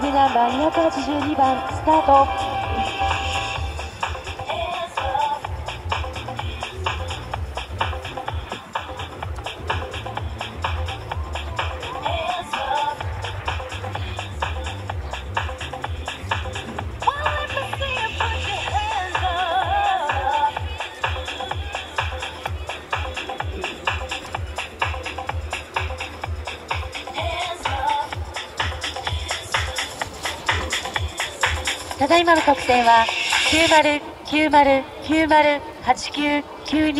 ビルナンバー282番スタート。ただいまの得点は9090908992